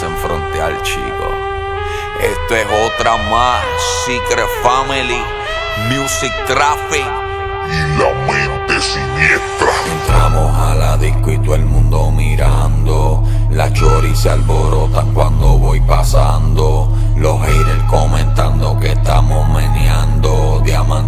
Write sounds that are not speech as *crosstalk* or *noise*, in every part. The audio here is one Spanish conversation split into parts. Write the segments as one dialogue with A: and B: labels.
A: hacen frontear, chicos. Esto es otra más. Secret Family, Music Traffic.
B: Y la mente siniestra.
A: Entramos a la disco y todo el mundo mirando. La chori se alborotan cuando voy pasando. Los haters comentando que estamos meneando. Diamante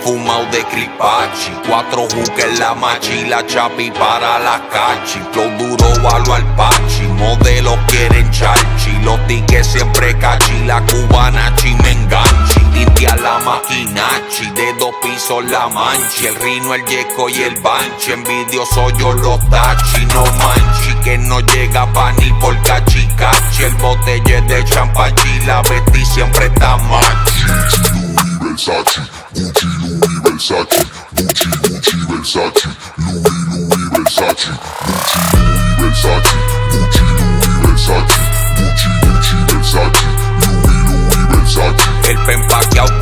A: perfumado de cripachi. Cuatro juques la machi, la chapi para la cachi. Flow duro balo al pachi, modelos quieren charchi. Los tickets siempre cachi, la cubana me enganchi. Titi a la maquinachi, de dos pisos la manchi. El rino, el yeco y el banchi. Envidioso yo los tachi, no manchi. Que no llega pa' ni por cachi cachi. El botelle de champachi, la Betty siempre está machi.
B: Gucci, Louis, Versace, Gucci, Gucci, Versace, Louis, Louis, Versace, Gucci, Louis, Versace, Gucci, Louis, Versace, Gucci, Gucci, Versace, Louis, Louis, Versace.
A: El pen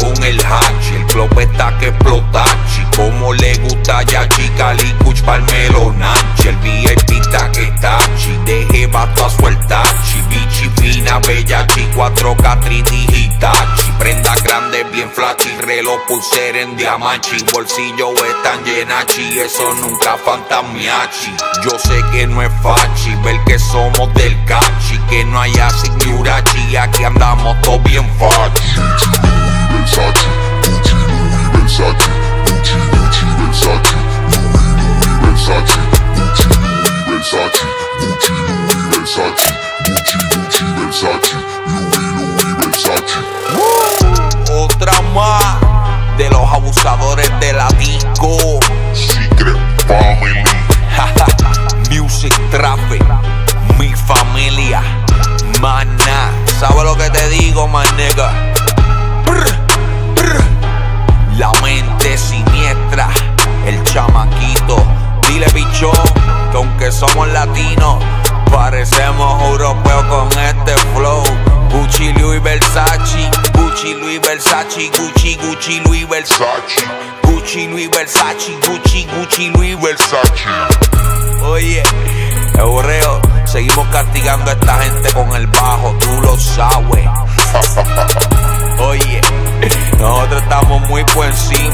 A: con el hachi, el club está que explotachi. Como le gusta ya chica, licuch palmelo nachi. El VIP está que tachi, deje vato a sueltachi. Bichi fina, bella chi, 4K 3D hitachi. Bien flachi, reloj pulsera en diamanchi. Bolsillo están llenachi, eso nunca fantasmiachi. Yo sé que no es fachi, ver que somos del cachi. Que no haya sigurachi, aquí andamos todos bien fachi.
B: Gucci, Louis, Versace, Gucci, Gucci, Versace, Louis, Versace, Louis, Versace, Gucci, Louis, Versace, Gucci, Gucci, Versace, Louis, Louis, Versace.
A: De los abusadores de la disco.
B: Secret Family.
A: Music Traffic, mi familia, maná. ¿Sabes lo que te digo, man nigga? Brr, brr. La mente siniestra, el chamaquito. Dile bicho que aunque somos latinos, parecemos europeos con este flow. Versace, Gucci, Gucci, Louis, Versace. Gucci, Louis, Versace, Gucci, Gucci, Louis, Versace. Oye, Eureo, seguimos castigando a esta gente con el bajo, tú lo sabes. *laughs* Oye, nosotros estamos muy por encima.